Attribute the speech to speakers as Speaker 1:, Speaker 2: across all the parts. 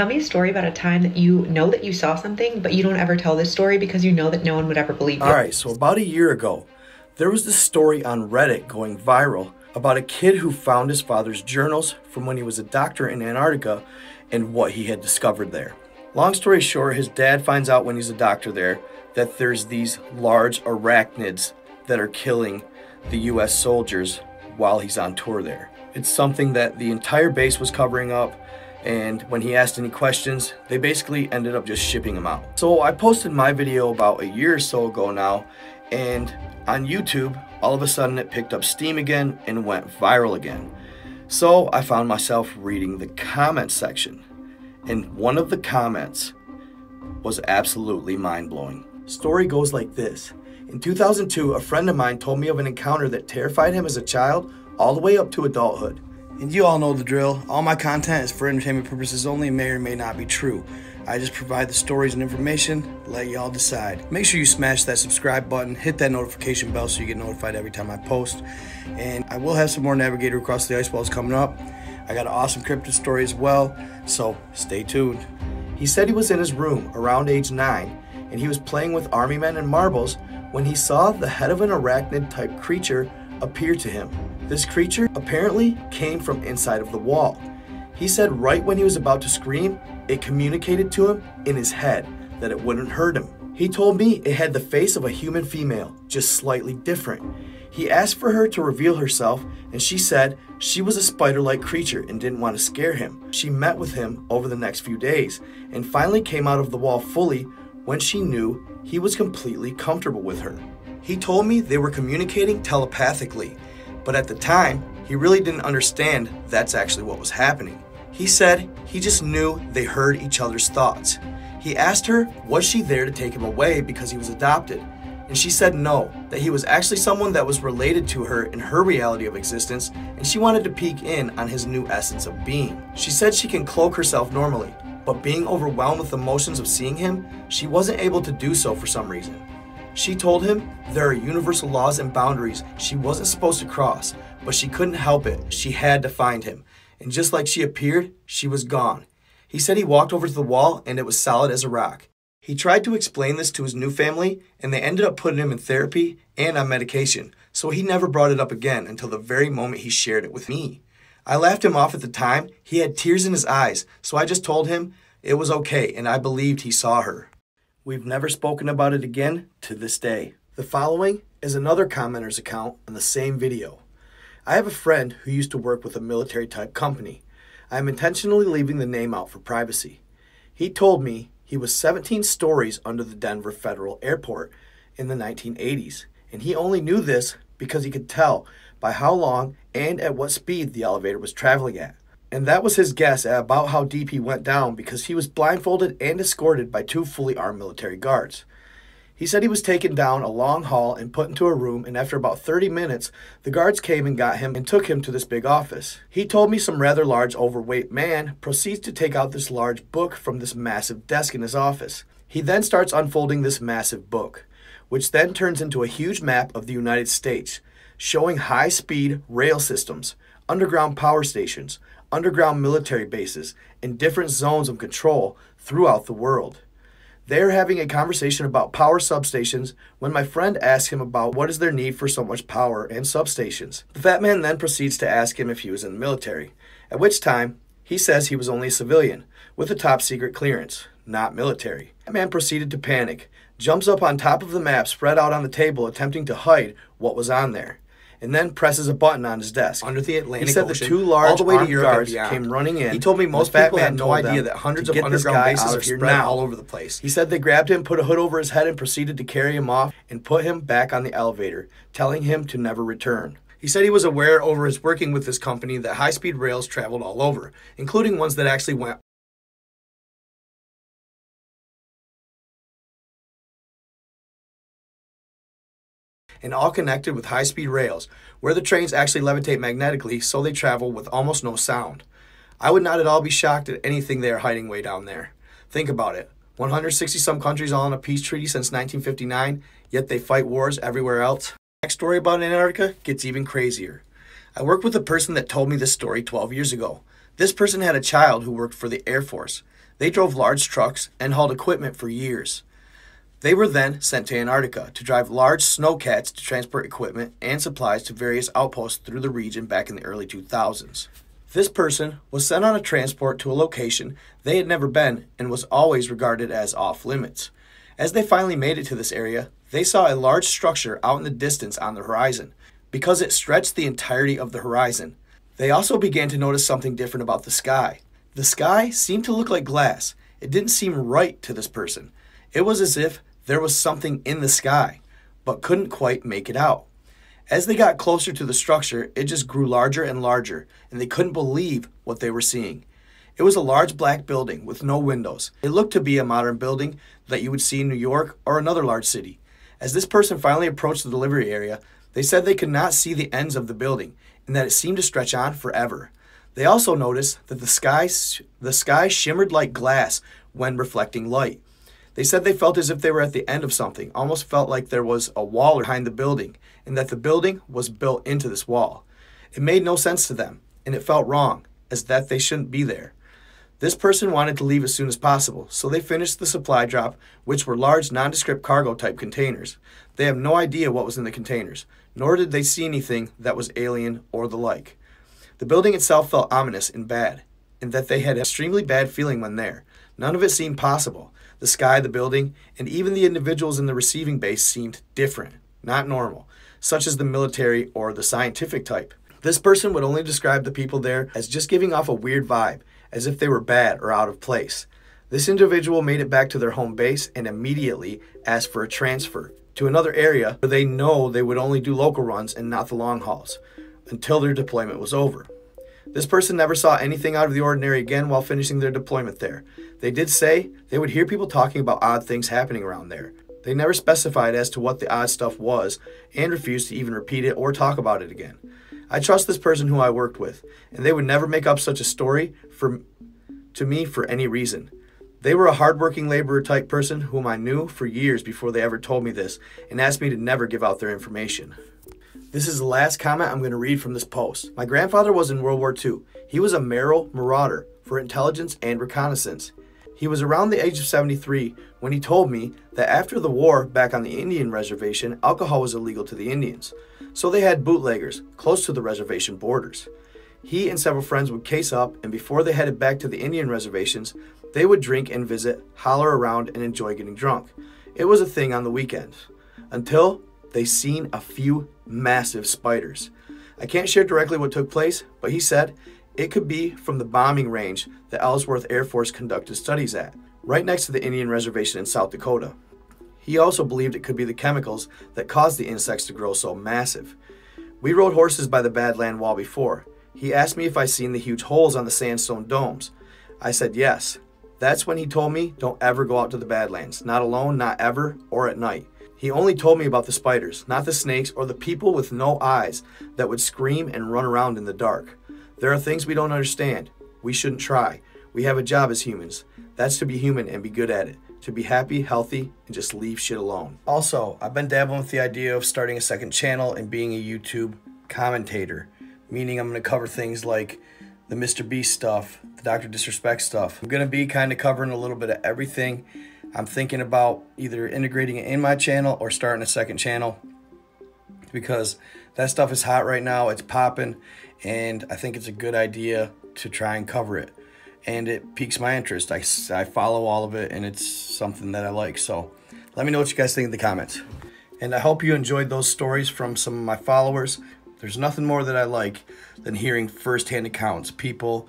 Speaker 1: Tell me a story about a time that you know that you saw something, but you don't ever tell this story because you know that no one would ever believe you.
Speaker 2: All right, so about a year ago, there was this story on Reddit going viral about a kid who found his father's journals from when he was a doctor in Antarctica and what he had discovered there. Long story short, his dad finds out when he's a doctor there that there's these large arachnids that are killing the US soldiers while he's on tour there. It's something that the entire base was covering up and when he asked any questions, they basically ended up just shipping him out. So I posted my video about a year or so ago now, and on YouTube, all of a sudden it picked up steam again and went viral again. So I found myself reading the comment section, and one of the comments was absolutely mind-blowing. Story goes like this. In 2002, a friend of mine told me of an encounter that terrified him as a child all the way up to adulthood. And you all know the drill. All my content is for entertainment purposes only and may or may not be true. I just provide the stories and information, let y'all decide. Make sure you smash that subscribe button, hit that notification bell so you get notified every time I post. And I will have some more Navigator Across the Ice Walls coming up. I got an awesome cryptid story as well, so stay tuned. He said he was in his room around age 9 and he was playing with army men and marbles when he saw the head of an arachnid type creature appear to him. This creature apparently came from inside of the wall. He said right when he was about to scream, it communicated to him in his head that it wouldn't hurt him. He told me it had the face of a human female, just slightly different. He asked for her to reveal herself, and she said she was a spider like creature and didn't want to scare him. She met with him over the next few days and finally came out of the wall fully when she knew he was completely comfortable with her. He told me they were communicating telepathically but at the time, he really didn't understand that's actually what was happening. He said he just knew they heard each other's thoughts. He asked her, was she there to take him away because he was adopted? And she said no, that he was actually someone that was related to her in her reality of existence, and she wanted to peek in on his new essence of being. She said she can cloak herself normally, but being overwhelmed with emotions of seeing him, she wasn't able to do so for some reason. She told him there are universal laws and boundaries she wasn't supposed to cross, but she couldn't help it. She had to find him. And just like she appeared, she was gone. He said he walked over to the wall and it was solid as a rock. He tried to explain this to his new family, and they ended up putting him in therapy and on medication, so he never brought it up again until the very moment he shared it with me. I laughed him off at the time. He had tears in his eyes, so I just told him it was okay, and I believed he saw her. We've never spoken about it again to this day. The following is another commenter's account on the same video. I have a friend who used to work with a military type company. I am intentionally leaving the name out for privacy. He told me he was 17 stories under the Denver Federal Airport in the 1980s, and he only knew this because he could tell by how long and at what speed the elevator was traveling at. And that was his guess at about how deep he went down because he was blindfolded and escorted by two fully armed military guards. He said he was taken down a long hall and put into a room, and after about 30 minutes, the guards came and got him and took him to this big office. He told me some rather large, overweight man proceeds to take out this large book from this massive desk in his office. He then starts unfolding this massive book, which then turns into a huge map of the United States, showing high speed rail systems, underground power stations, underground military bases, and different zones of control throughout the world. They are having a conversation about power substations when my friend asks him about what is their need for so much power and substations. The fat man then proceeds to ask him if he was in the military, at which time he says he was only a civilian with a top secret clearance, not military. That man proceeded to panic, jumps up on top of the map spread out on the table attempting to hide what was on there and then presses a button on his desk.
Speaker 3: Under the Atlantic
Speaker 2: he said
Speaker 3: Ocean,
Speaker 2: the two large
Speaker 3: all the way to Europe
Speaker 2: guards came running in.
Speaker 3: He told me most people had no idea that hundreds of underground bases are spread
Speaker 2: now.
Speaker 3: all over the place.
Speaker 2: He said they grabbed him, put a hood over his head, and proceeded to carry him off and put him back on the elevator, telling him to never return. He said he was aware over his working with this company that high speed rails traveled all over, including ones that actually went and all connected with high speed rails, where the trains actually levitate magnetically so they travel with almost no sound. I would not at all be shocked at anything they are hiding way down there. Think about it 160 some countries all in a peace treaty since 1959, yet they fight wars everywhere else. Next story about Antarctica gets even crazier. I worked with a person that told me this story 12 years ago. This person had a child who worked for the Air Force. They drove large trucks and hauled equipment for years. They were then sent to Antarctica to drive large snowcats to transport equipment and supplies to various outposts through the region back in the early 2000s. This person was sent on a transport to a location they had never been and was always regarded as off limits. As they finally made it to this area, they saw a large structure out in the distance on the horizon. Because it stretched the entirety of the horizon, they also began to notice something different about the sky. The sky seemed to look like glass. It didn't seem right to this person. It was as if there was something in the sky, but couldn't quite make it out. As they got closer to the structure, it just grew larger and larger, and they couldn't believe what they were seeing. It was a large black building with no windows. It looked to be a modern building that you would see in New York or another large city. As this person finally approached the delivery area, they said they could not see the ends of the building and that it seemed to stretch on forever. They also noticed that the sky, the sky shimmered like glass when reflecting light. They said they felt as if they were at the end of something, almost felt like there was a wall behind the building, and that the building was built into this wall. It made no sense to them, and it felt wrong, as that they shouldn't be there. This person wanted to leave as soon as possible, so they finished the supply drop, which were large nondescript cargo type containers. They have no idea what was in the containers, nor did they see anything that was alien or the like. The building itself felt ominous and bad, and that they had an extremely bad feeling when there. None of it seemed possible. The sky, the building, and even the individuals in the receiving base seemed different, not normal, such as the military or the scientific type. This person would only describe the people there as just giving off a weird vibe, as if they were bad or out of place. This individual made it back to their home base and immediately asked for a transfer to another area where they know they would only do local runs and not the long hauls until their deployment was over. This person never saw anything out of the ordinary again while finishing their deployment there. They did say they would hear people talking about odd things happening around there. They never specified as to what the odd stuff was and refused to even repeat it or talk about it again. I trust this person who I worked with, and they would never make up such a story for to me for any reason. They were a hardworking laborer type person whom I knew for years before they ever told me this and asked me to never give out their information. This is the last comment I'm going to read from this post. My grandfather was in World War II. He was a Merrill Marauder for intelligence and reconnaissance. He was around the age of 73 when he told me that after the war back on the Indian reservation, alcohol was illegal to the Indians. So they had bootleggers close to the reservation borders. He and several friends would case up, and before they headed back to the Indian reservations, they would drink and visit, holler around, and enjoy getting drunk. It was a thing on the weekends. Until they seen a few massive spiders. I can't share directly what took place, but he said it could be from the bombing range that Ellsworth Air Force conducted studies at, right next to the Indian reservation in South Dakota. He also believed it could be the chemicals that caused the insects to grow so massive. We rode horses by the Badland Wall before. He asked me if I seen the huge holes on the sandstone domes. I said yes. That's when he told me don't ever go out to the Badlands, not alone, not ever, or at night. He only told me about the spiders, not the snakes or the people with no eyes that would scream and run around in the dark. There are things we don't understand. We shouldn't try. We have a job as humans. That's to be human and be good at it. To be happy, healthy, and just leave shit alone. Also, I've been dabbling with the idea of starting a second channel and being a YouTube commentator, meaning I'm going to cover things like the Mr. Beast stuff, the Dr. Disrespect stuff. I'm going to be kind of covering a little bit of everything I'm thinking about either integrating it in my channel or starting a second channel because that stuff is hot right now. It's popping, and I think it's a good idea to try and cover it. And it piques my interest. I, I follow all of it, and it's something that I like. So let me know what you guys think in the comments. And I hope you enjoyed those stories from some of my followers. There's nothing more that I like than hearing firsthand accounts, people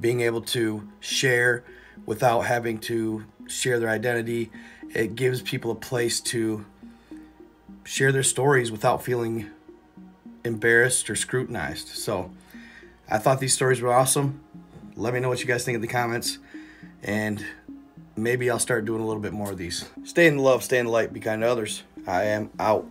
Speaker 2: being able to share without having to share their identity. It gives people a place to share their stories without feeling embarrassed or scrutinized. So I thought these stories were awesome. Let me know what you guys think in the comments. And maybe I'll start doing a little bit more of these. Stay in the love, stay in the light, be kind to others. I am out.